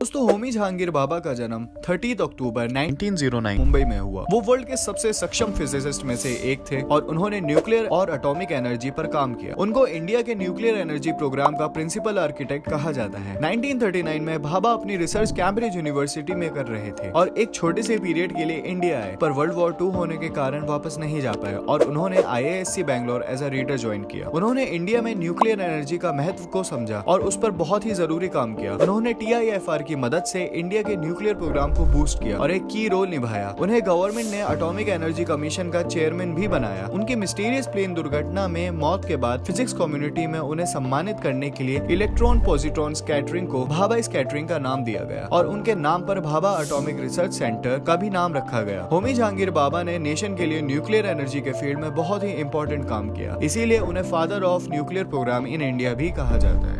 दोस्तों, होमी जहांगीर बाबा का जन्म 30 अक्टूबर 1909 मुंबई में हुआ। वो वर्ल्ड के सबसे सक्षम फिजिसिस्ट में से एक थे और उन्होंने न्यूक्लियर और एटॉमिक एनर्जी पर काम किया। उनको इंडिया के न्यूक्लियर एनर्जी प्रोग्राम का प्रिंसिपल आर्किटेक्ट कहा जाता है। 1939 में भाभा अपनी रिसर्च कैम्ब्रिज यूनिवर्सिटी में कर रहे थे और एक छोटे से पीरियड के लिए इंडिया आए, पर वर्ल्ड वॉर टू होने के कारण वापस नहीं जा पाए और उन्होंने आई Bangalore as a reader join किया। उन्होंने इंडिया में न्यूक्लियर एनर्जी का महत्व को समझा और उस पर बहुत ही ज़रूरी काम किया। उन्होंने टी की मदद से इंडिया के न्यूक्लियर प्रोग्राम को बूस्ट किया और एक की रोल निभाया। उन्हें गवर्नमेंट ने अटोमिक एनर्जी कमीशन का चेयरमैन भी बनाया। उनकी मिस्टीरियस प्लेन दुर्घटना में मौत के बाद फिजिक्स कम्युनिटी में उन्हें सम्मानित करने के लिए इलेक्ट्रॉन पॉजिट्रॉन स्कैटरिंग को भाभा स्कैटरिंग का नाम दिया गया और उनके नाम पर भाभा अटोमिक रिसर्च सेंटर का भी नाम रखा गया। होमी जहांगीर बाबा ने नेशन के लिए न्यूक्लियर एनर्जी के फ़ील्ड में बहुत ही इंपॉर्टेंट काम किया। इसीलिए उन्हें father of nuclear program in India भी कहा जाता है।